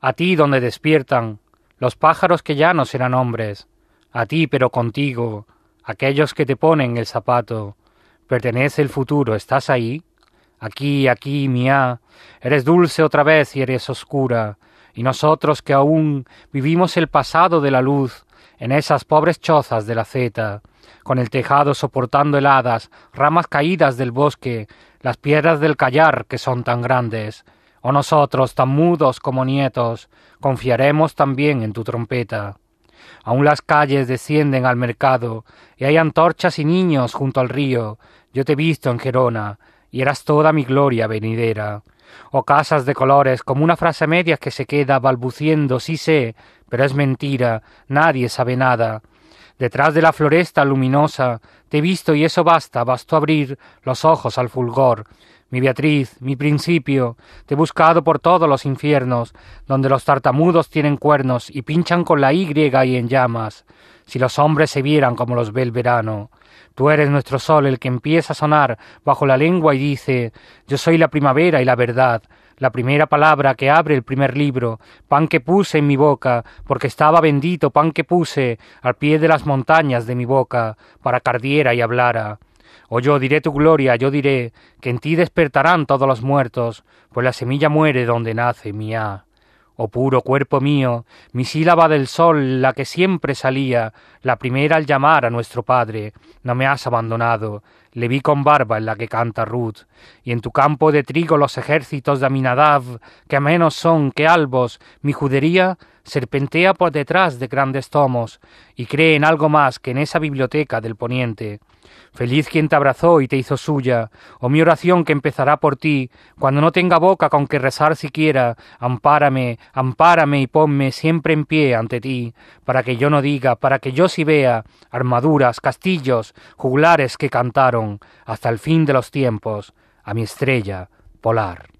a ti donde despiertan los pájaros que ya no serán hombres, a ti pero contigo, aquellos que te ponen el zapato, pertenece el futuro, ¿estás ahí? Aquí, aquí, mía, eres dulce otra vez y eres oscura, y nosotros que aún vivimos el pasado de la luz, en esas pobres chozas de la zeta, con el tejado soportando heladas, ramas caídas del bosque, las piedras del callar que son tan grandes, o nosotros tan mudos como nietos, confiaremos también en tu trompeta. Aún las calles descienden al mercado, y hay antorchas y niños junto al río. Yo te he visto en Gerona, y eras toda mi gloria venidera. O casas de colores, como una frase media que se queda balbuciendo, sí sé, pero es mentira, nadie sabe nada. Detrás de la floresta luminosa, te he visto y eso basta, bastó abrir los ojos al fulgor. Mi Beatriz, mi principio, te he buscado por todos los infiernos, donde los tartamudos tienen cuernos y pinchan con la Y y en llamas. Si los hombres se vieran como los ve el verano. Tú eres nuestro sol, el que empieza a sonar bajo la lengua y dice Yo soy la primavera y la verdad, la primera palabra que abre el primer libro, pan que puse en mi boca, porque estaba bendito pan que puse al pie de las montañas de mi boca, para que ardiera y hablara. O yo diré tu gloria, yo diré que en ti despertarán todos los muertos, pues la semilla muere donde nace mía. Oh puro cuerpo mío, mi sílaba del sol, la que siempre salía, la primera al llamar a nuestro Padre, no me has abandonado, le vi con barba en la que canta Ruth, y en tu campo de trigo los ejércitos de Aminadab, que menos son que albos, mi judería serpentea por detrás de grandes tomos, y cree en algo más que en esa biblioteca del poniente. Feliz quien te abrazó y te hizo suya, oh mi oración que empezará por ti, cuando no tenga boca con que rezar siquiera, ampárame, ampárame y ponme siempre en pie ante ti, para que yo no diga, para que yo sí vea, armaduras, castillos, juglares que cantaron, hasta el fin de los tiempos, a mi estrella polar.